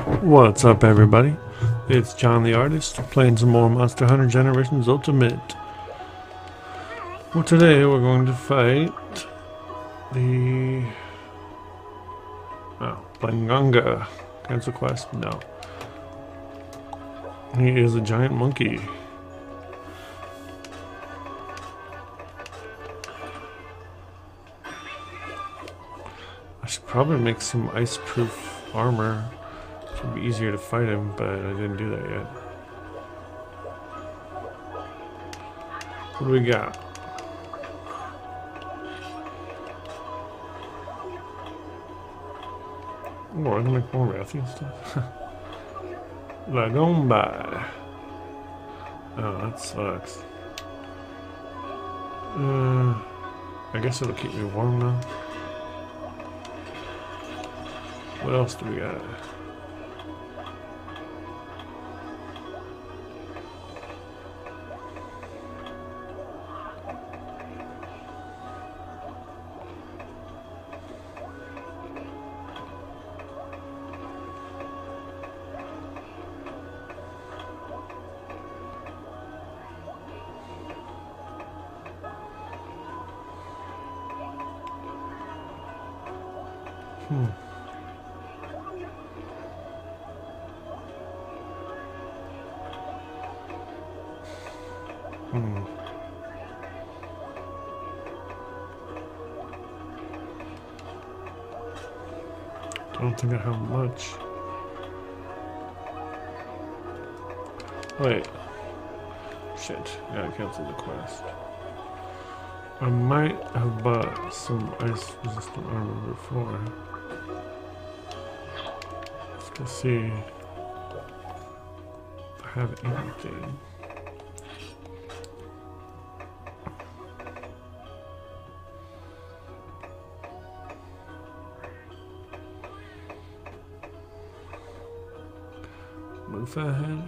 What's up, everybody? It's Jon the Artist playing some more Monster Hunter Generations Ultimate. Well, today we're going to fight the. Oh, Blangonga. Cancel quest? No. He is a giant monkey. I should probably make some ice-proof armor. It would be easier to fight him, but I didn't do that yet. What do we got? Oh, I can make more wrathy and stuff. Lagombi. Oh, that sucks. Uh, I guess it'll keep me warm now. What else do we got? Think I have much. Wait. Shit. Gotta cancel the quest. I might have bought some ice resistant armor before. Let's go see if I have anything. Head?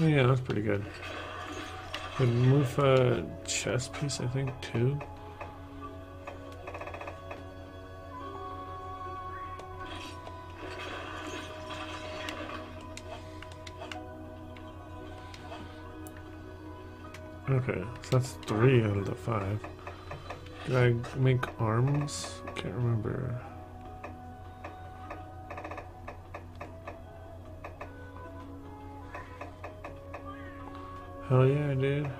Oh, yeah, that's pretty good. Could Moofah chess piece, I think, too. Okay, so that's three out of the five. Did I make arms? Can't remember. Hell yeah, I did.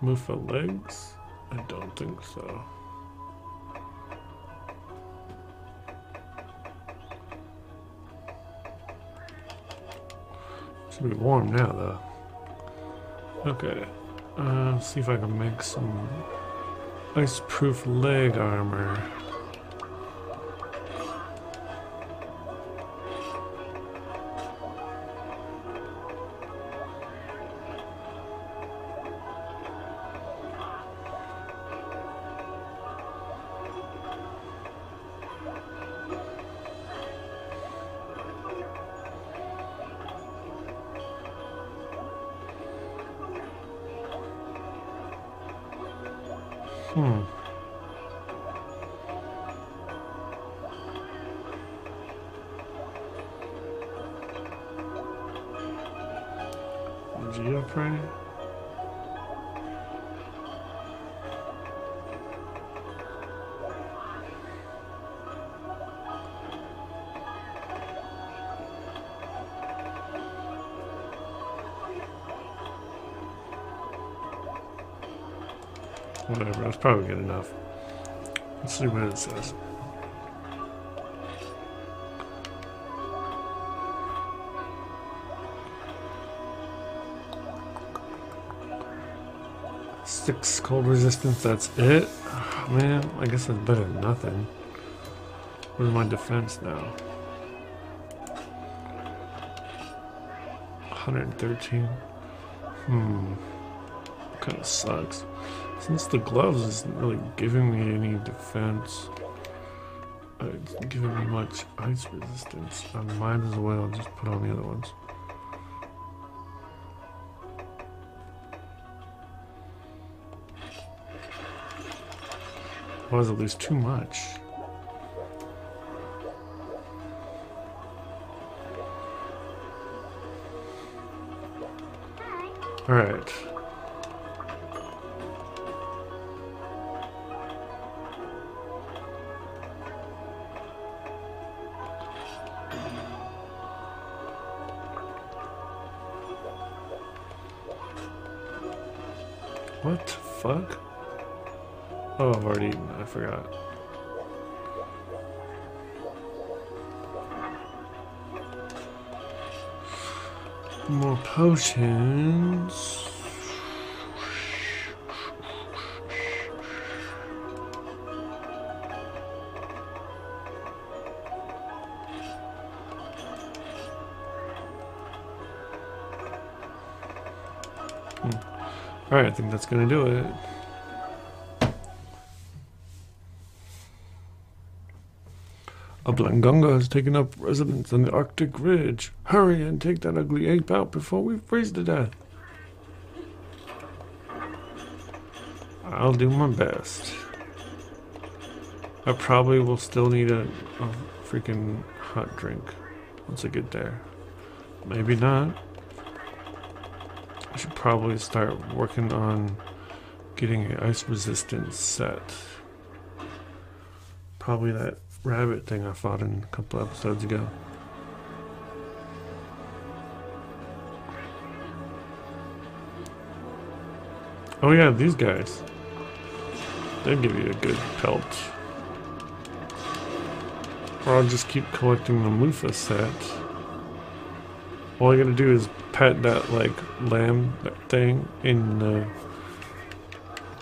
Move for legs? I don't think so. Should be warm now, though. Okay. Uh, see if I can make some ice-proof leg armor. Hmm. Giaprey? Whatever, that's probably good enough. Let's see what it says. Six cold resistance, that's it? Oh, man, I guess that's better than nothing. Where's my defense now? 113. Hmm. kind of sucks. Since the gloves isn't really giving me any defense, uh, it's giving me much ice resistance, I might as well just put on the other ones. Was at least too much. All forgot. More potions. Hmm. Alright, I think that's gonna do it. A Blangonga has taken up residence on the Arctic Ridge. Hurry and take that ugly ape out before we freeze to death. I'll do my best. I probably will still need a, a freaking hot drink once I get there. Maybe not. I should probably start working on getting an ice resistance set. Probably that rabbit thing I fought in a couple episodes ago. Oh yeah, these guys. They give you a good pelt. Or I'll just keep collecting the Moofah set. All I gotta do is pet that like lamb thing in the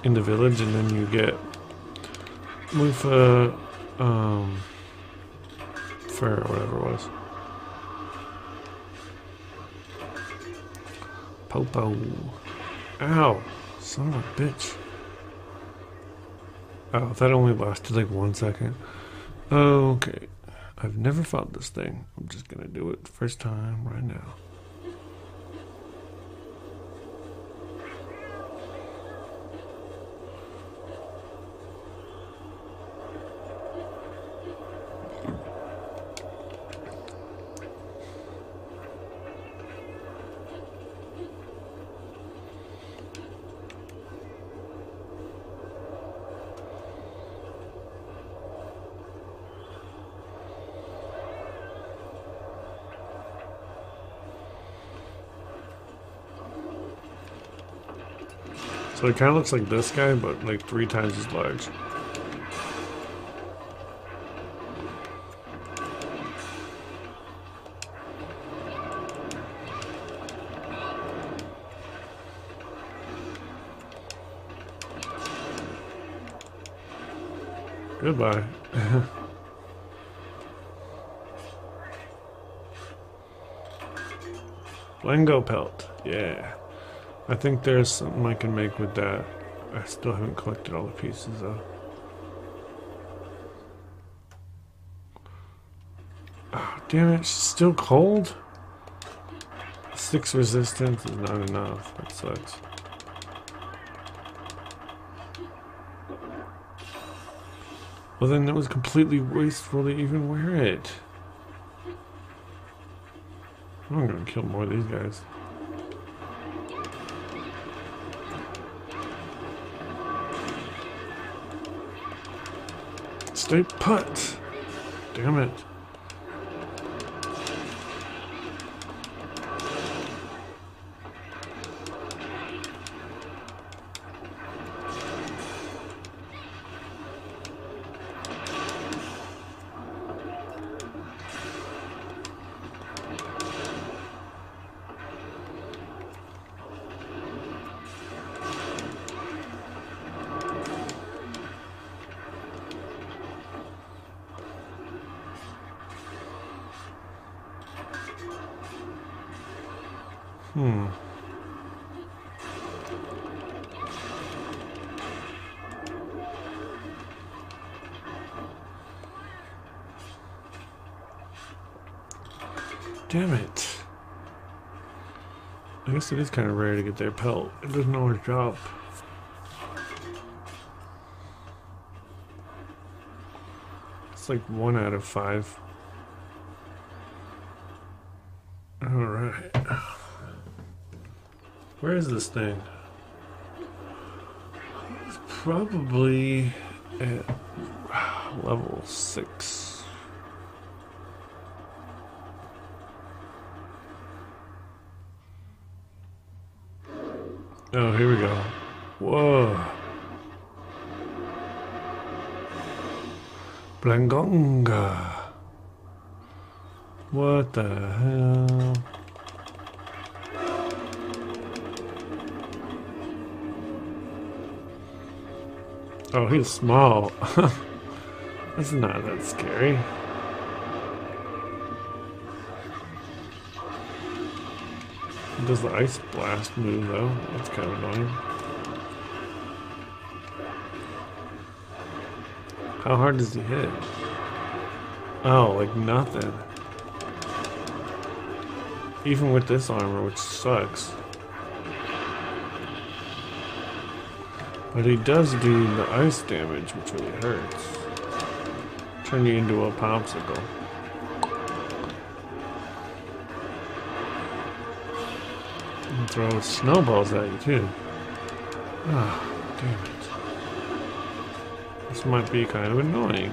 in the village and then you get Moofah um, fur whatever it was. Popo. Ow. Son of a bitch. Oh, that only lasted like one second. Okay. I've never fought this thing. I'm just gonna do it first time right now. So it kind of looks like this guy, but like three times as large. Goodbye. Blango pelt. Yeah. I think there's something I can make with that. I still haven't collected all the pieces though. Oh, damn it, she's still cold? Six resistance is not enough. That sucks. Well then it was completely wasteful to even wear it. I'm gonna kill more of these guys. Put. Damn it. Damn it. I guess it is kind of rare to get their pelt. It doesn't always drop. It's like one out of five. Alright. Where is this thing? It's probably at level six. Oh, here we go. Whoa. Blangonga. What the hell? Oh, he's small. That's not that scary. Does the ice blast move though? That's kind of annoying. How hard does he hit? Oh, like nothing. Even with this armor, which sucks. But he does do the ice damage, which really hurts. Turn you into a popsicle. Throw snowballs at you too. Ah, oh, damn it. This might be kind of annoying.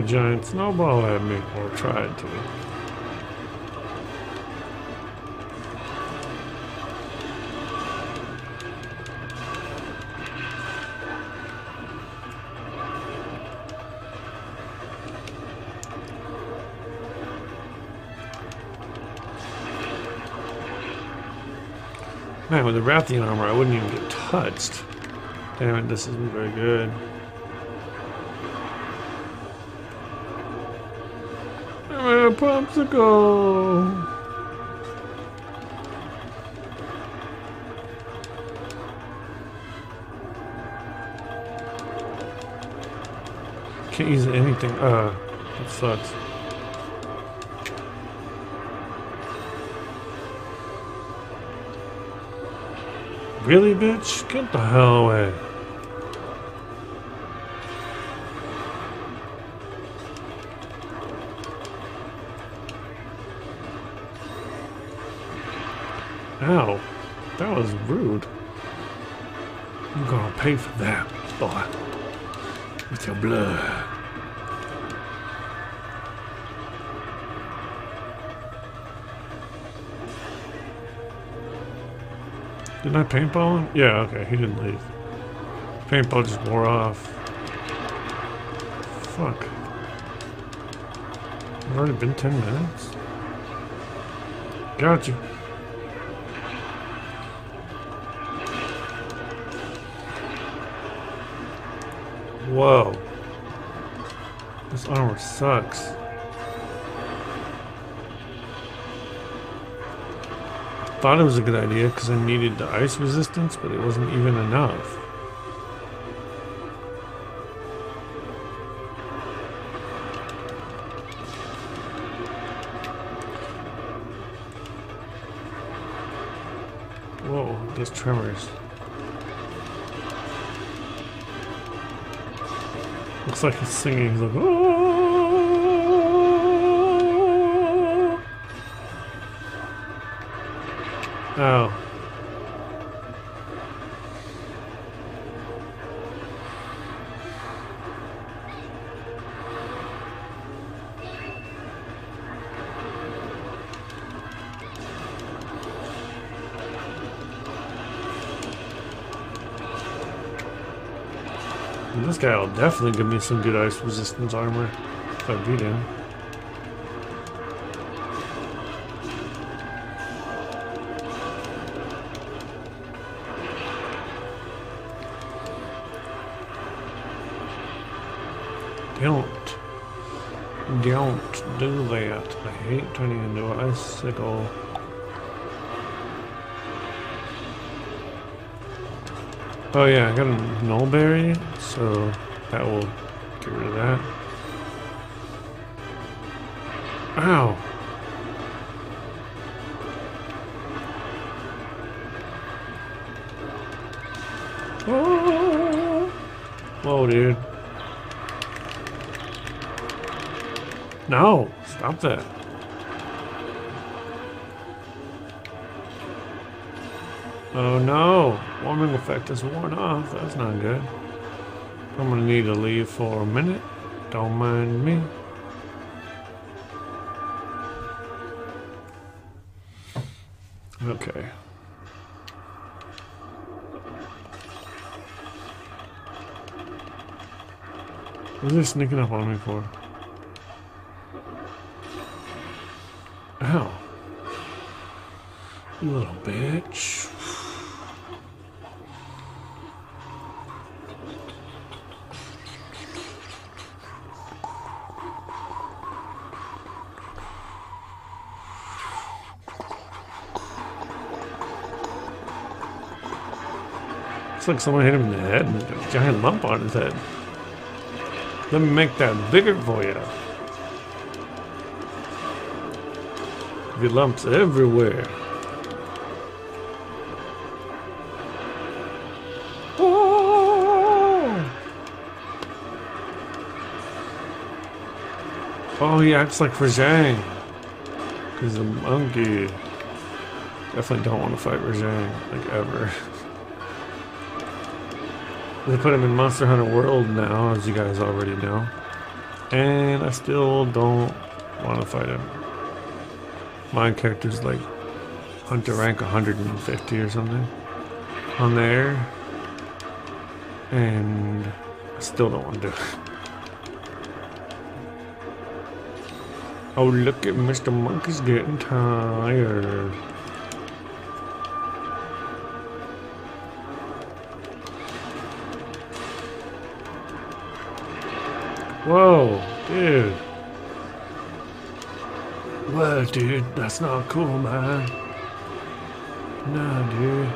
A giant snowball at me, or tried to. Man, with the Rathian armor, I wouldn't even get touched. Damn it, this isn't very good. Popsicle! Can't use anything. Uh, that sucks. Really, bitch? Get the hell away. Ow. That was rude. I'm gonna pay for that, boy. With your blood. Didn't I paintball him? Yeah, okay, he didn't leave. Paintball just wore off. Fuck. It's already been 10 minutes? Got Whoa. This armor sucks. thought it was a good idea because I needed the ice resistance, but it wasn't even enough. Whoa, there's tremors. Looks like he's singing. He's like, oh. Oh. guy will definitely give me some good ice resistance armor if I beat him. Don't. Don't do that. I hate turning into an icicle. Oh yeah, I got a Nulberry, so that will get rid of that. Ow! Oh! Whoa, dude. No! Stop that. Oh no! Warming effect is worn off. That's not good. I'm gonna need to leave for a minute. Don't mind me. Okay. What are they sneaking up on me for? Ow. You little bitch. Like someone hit him in the head and a giant lump on his head. Let me make that bigger for you. The lumps everywhere. Oh! Oh, he acts like Rajang. He's a monkey. Definitely don't want to fight Rajang, like ever. They put him in Monster Hunter World now, as you guys already know. And I still don't want to fight him. My character's like Hunter rank 150 or something on there. And I still don't want to do it. Oh, look at Mr. Monkey's getting tired. Whoa, dude. Whoa, dude, that's not cool, man. No, dude.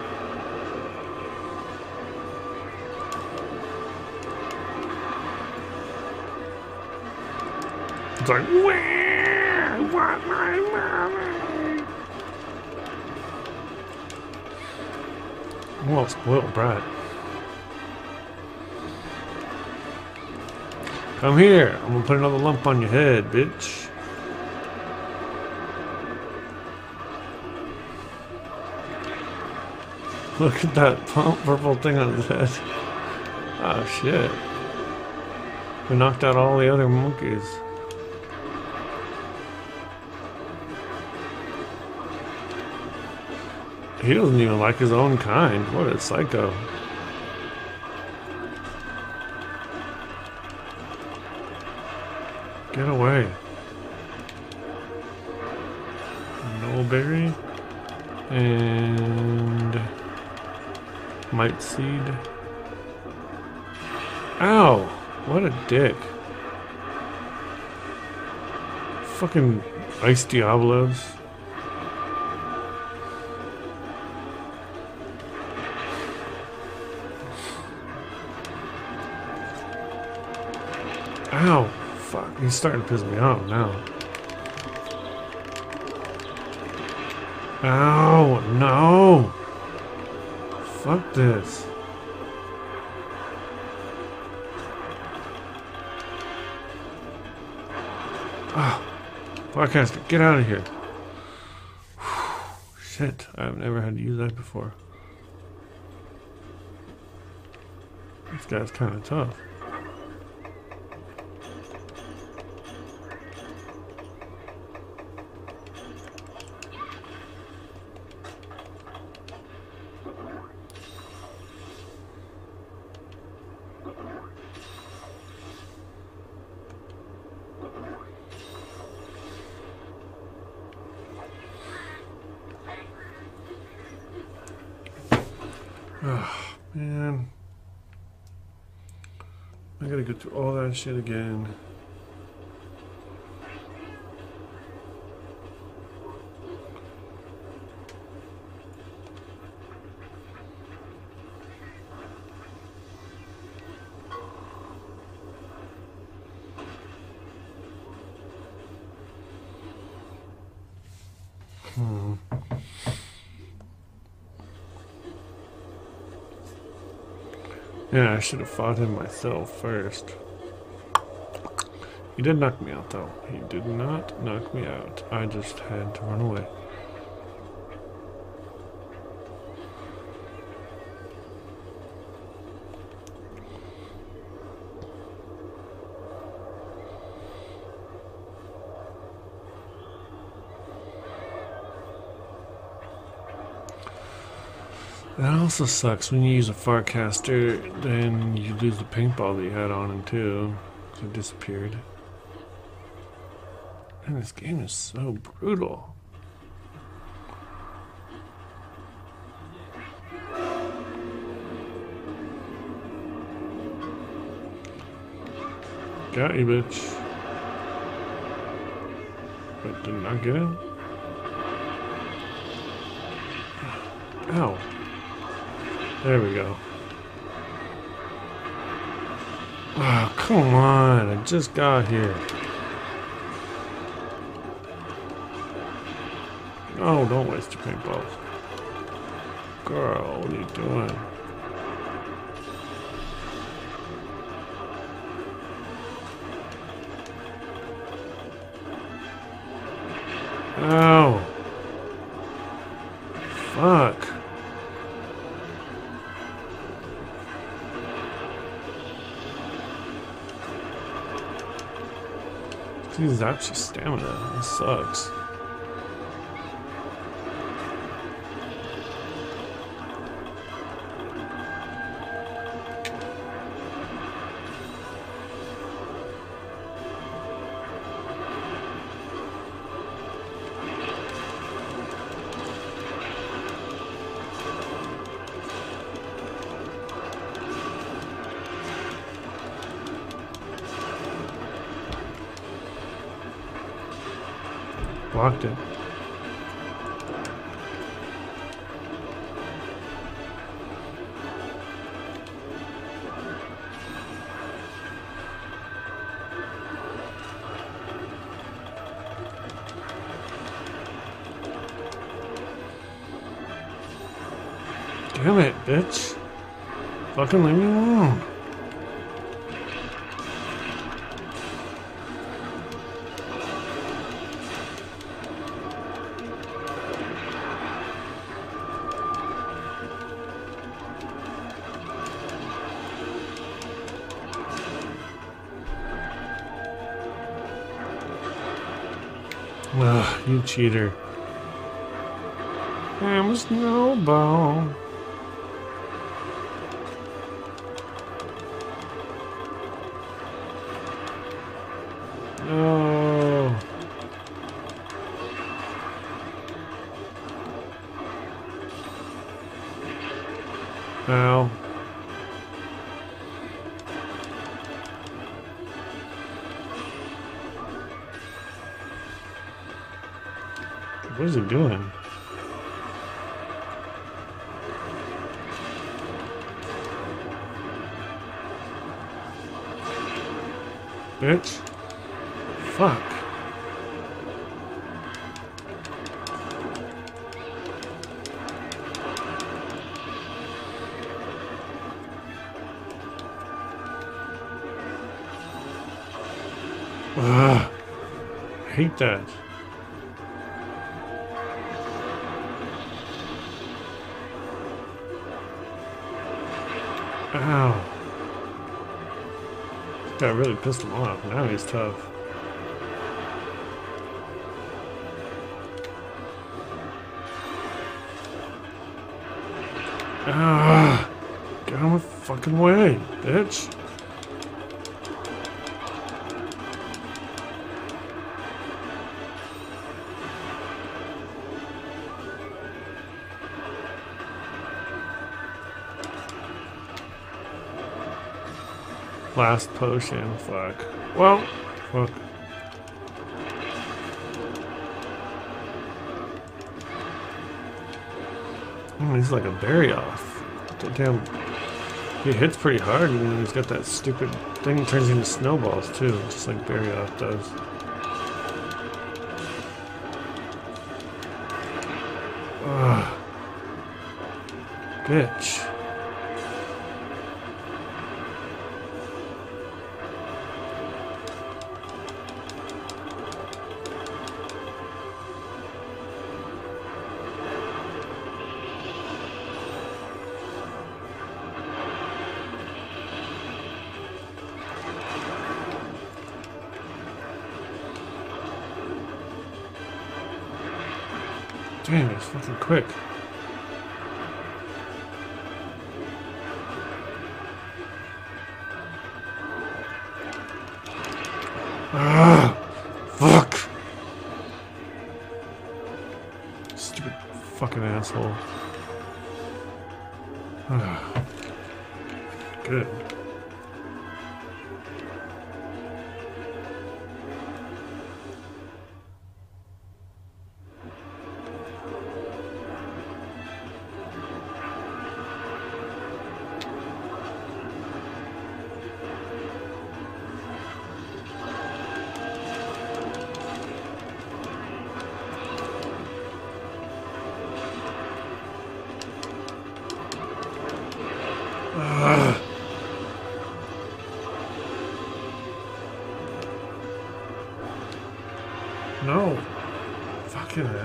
It's like, where? What my mommy? Well, spoiled brat. Come here. I'm gonna put another lump on your head, bitch. Look at that purple thing on his head. Oh shit. We knocked out all the other monkeys. He doesn't even like his own kind. What a psycho. Get away. Nulberry. And... Might seed. Ow! What a dick. Fucking Ice Diablos. Ow! He's starting to piss me off now. Ow! No! Fuck this. Ah, Farcaster, get out of here. Shit, I've never had to use that before. This guy's kind of tough. Man. I gotta go through all that shit again. Yeah, I should have fought him myself first. He did knock me out, though. He did not knock me out. I just had to run away. That also sucks when you use a Farcaster, then you lose the paintball that you had on him too. 'cause It disappeared. And this game is so brutal. Got you, bitch. But did not get him? Ow. There we go. Oh, come on. I just got here. No, don't waste your paintballs. Girl, what are you doing? Ow. Fuck. Zaps your stamina. This sucks. Blocked it. Damn it, bitch. Fucking leave me Ugh, you cheater. I'm a snowball. No. Ugh. Hate that. Ow. That really pissed him off. Now he's tough. Ah, get out of my fucking way, bitch. Last potion. Fuck. Well, fuck. Mm, he's like a Barioth. Damn. He hits pretty hard and then he's got that stupid thing that turns into snowballs too, just like Barioth does. Ugh. Bitch. Fucking quick. Ah, fuck. Stupid fucking asshole. Ah. Good.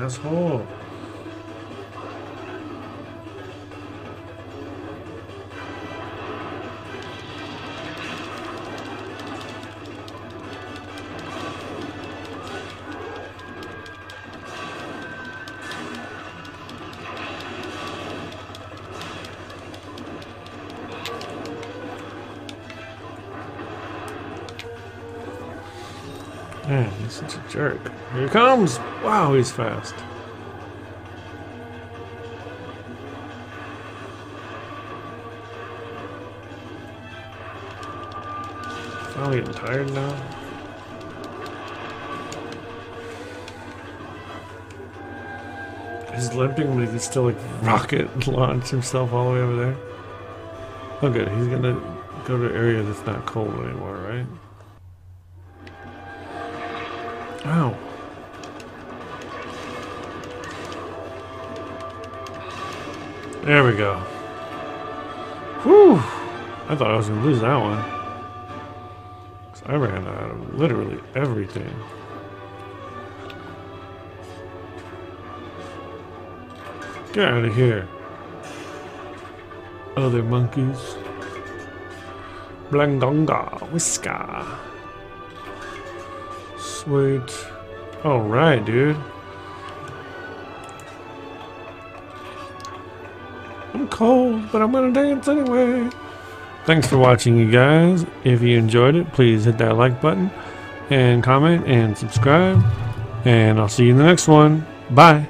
Asshole. Man, he's such a jerk. Here he comes! Wow, he's fast. I'm getting tired now. He's limping, but he can still like rocket launch himself all the way over there. Oh good, he's gonna go to an area that's not cold anymore, right? Ow. There we go. Whew! I thought I was going to lose that one. 'Cause I ran out of literally everything. Get out of here. Other monkeys. Blangonga, Whiska. Sweet. Alright, dude. Cold, but I'm gonna dance anyway. Thanks for watching, you guys. If you enjoyed it, please hit that like button and comment and subscribe. And I'll see you in the next one. Bye.